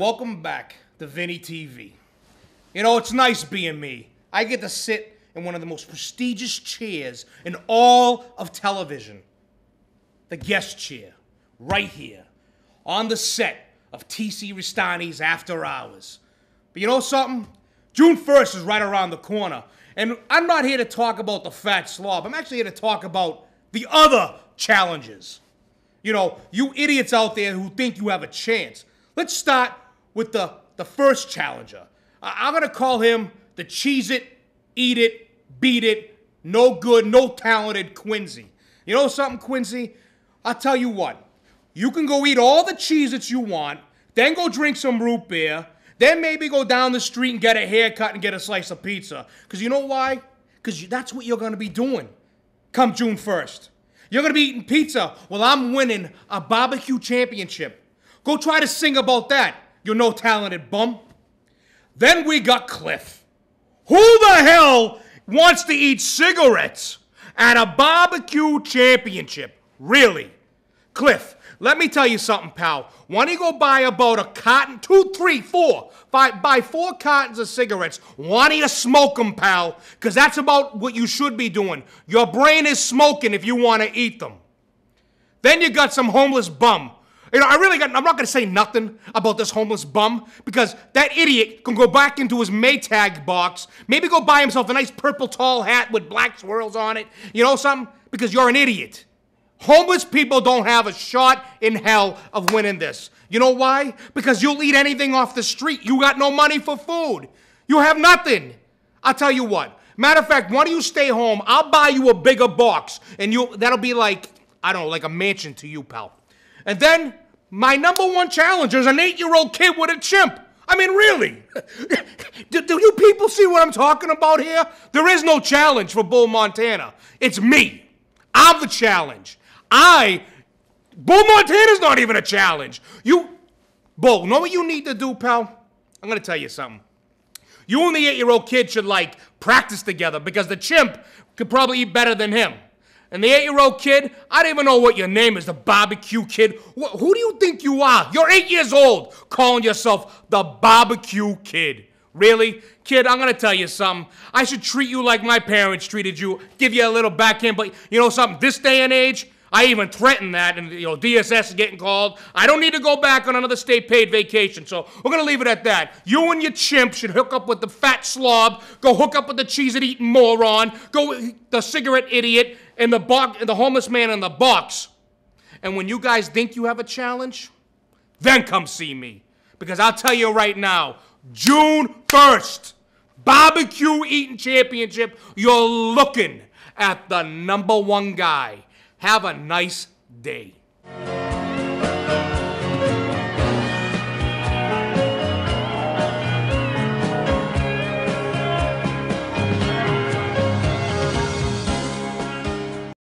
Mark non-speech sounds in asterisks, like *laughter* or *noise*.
Welcome back to Vinnie TV. You know, it's nice being me. I get to sit in one of the most prestigious chairs in all of television. The guest chair, right here, on the set of TC Restani's After Hours. But you know something? June 1st is right around the corner. And I'm not here to talk about the fat slob. I'm actually here to talk about the other challenges. You know, you idiots out there who think you have a chance. Let's start with the, the first challenger. I- I'm going to call him the Cheese It, Eat It, Beat It, No Good, No Talented Quincy. You know something, Quincy? I'll tell you what. You can go eat all the Cheez Its you want, then go drink some root beer, then maybe go down the street and get a haircut and get a slice of pizza. Because you know why? Because that's what you're going to be doing come June 1st. You're going to be eating pizza while I'm winning a barbecue championship. Go try to sing about that, you no talented bum. Then we got Cliff. Who the hell wants to eat cigarettes at a barbecue championship? Really? Cliff, let me tell you something, pal. Why don't you go buy about a carton, two, three, four, five, buy four cartons of cigarettes. Why don't you smoke them, pal? Because that's about what you should be doing. Your brain is smoking if you want to eat them. Then you got some homeless bum. You know, I really got, I'm not to say nothing about this homeless bum because that idiot can go back into his Maytag box, maybe go buy himself a nice purple tall hat with black swirls on it. You know something? Because you're an idiot. Homeless people don't have a shot in hell of winning this. You know why? Because you'll eat anything off the street. You got no money for food. You have nothing. I'll tell you what. Matter of fact, why don't you stay home? I'll buy you a bigger box, and you that'll be like I don't know, like a mansion to you, pal. And then my number one challenger is an eight-year-old kid with a chimp. I mean, really? *laughs* do, do you people see what I'm talking about here? There is no challenge for Bull Montana. It's me. I'm the challenge. I, Bull Montana's not even a challenge. You, Bull, know what you need to do, pal? I'm gonna tell you something. You and the eight-year-old kid should like practice together because the chimp could probably eat better than him. And the eight-year-old kid, I don't even know what your name is, the barbecue kid. Wh- who do you think you are? You're eight years old, calling yourself the barbecue kid. Really? Kid, I'm gonna tell you something. I should treat you like my parents treated you, give you a little backhand, but you know something? This day and age, I even threatened that, and you know, DSS is getting called. I don't need to go back on another state paid vacation, so we're gonna leave it at that. You and your chimp should hook up with the fat slob, go hook up with the cheese it eating moron, go the cigarette idiot, and the box, and the homeless man in the box. And when you guys think you have a challenge, then come see me. Because I'll tell you right now, June 1st, barbecue eating championship, you're looking at the number one guy. Have a nice day.